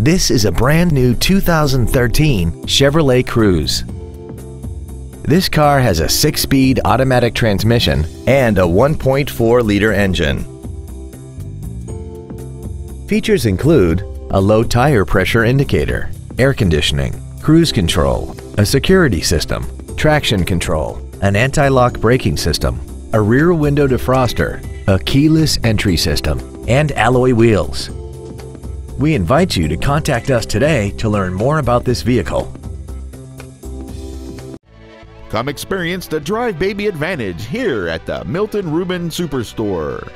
This is a brand new 2013 Chevrolet Cruze. This car has a six-speed automatic transmission and a 1.4-liter engine. Features include a low tire pressure indicator, air conditioning, cruise control, a security system, traction control, an anti-lock braking system, a rear window defroster, a keyless entry system, and alloy wheels. We invite you to contact us today to learn more about this vehicle. Come experience the Drive Baby Advantage here at the Milton Ruben Superstore.